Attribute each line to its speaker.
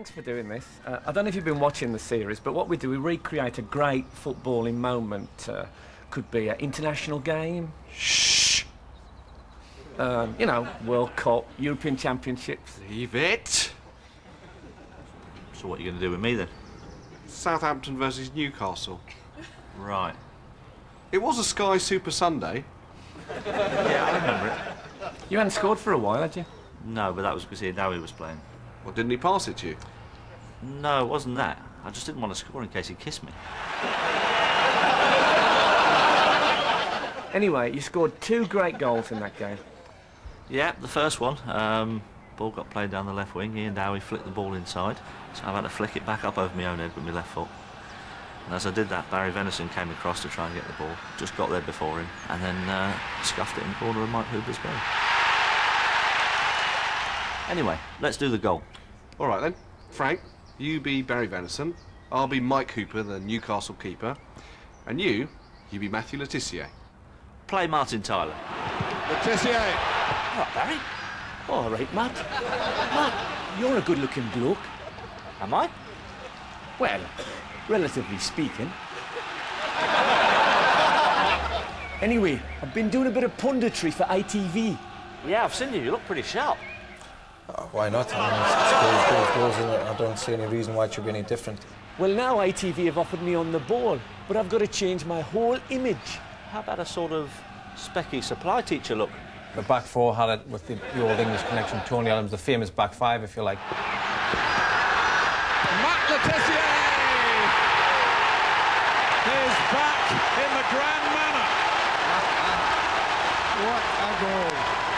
Speaker 1: Thanks for doing this. Uh, I don't know if you've been watching the series, but what we do, we recreate a great footballing moment. Uh, could be an international game. Shh. Um, you know, World Cup, European Championships.
Speaker 2: Leave it.
Speaker 3: So what are you going to do with me then?
Speaker 2: Southampton versus Newcastle.
Speaker 3: Right.
Speaker 2: It was a Sky Super Sunday.
Speaker 3: Yeah, I remember it.
Speaker 1: You hadn't scored for a while, had you?
Speaker 3: No, but that was because Ian Dowie was playing.
Speaker 2: Well, didn't he pass it to you?
Speaker 3: No, it wasn't that. I just didn't want to score in case he kissed me.
Speaker 1: Anyway, you scored two great goals in that game.
Speaker 3: Yeah, the first one, um, ball got played down the left wing. Ian Dowie flicked the ball inside, so I had to flick it back up over my own head with my left foot. And as I did that, Barry Venison came across to try and get the ball. Just got there before him, and then uh, scuffed it in the corner of Mike Hooper's goal. Anyway, let's do the goal.
Speaker 2: All right then. Frank, you be Barry Venison. I'll be Mike Hooper, the Newcastle keeper. And you, you be Matthew Le Tissier.
Speaker 3: Play Martin Tyler.
Speaker 4: Le Tissier.
Speaker 1: Oh, Barry. All right, Matt. Matt, you're a good-looking bloke.
Speaker 3: Am I?
Speaker 1: Well, relatively speaking. Anyway, I've been doing a bit of punditry for ITV.
Speaker 3: Yeah, I've seen you. You look pretty sharp.
Speaker 4: Oh, why not? I mean, it's, it's goals, goals, goals, isn't? I don't see any reason why it should be any different.
Speaker 1: Well, now ITV have offered me on the ball, but I've got to change my whole image.
Speaker 3: How about a sort of specky supply teacher look?
Speaker 5: The back four had it with the, the old English connection. Tony Adams, the famous back five, if you like.
Speaker 6: Matt Le Tissier is back in the grand manner. What a goal.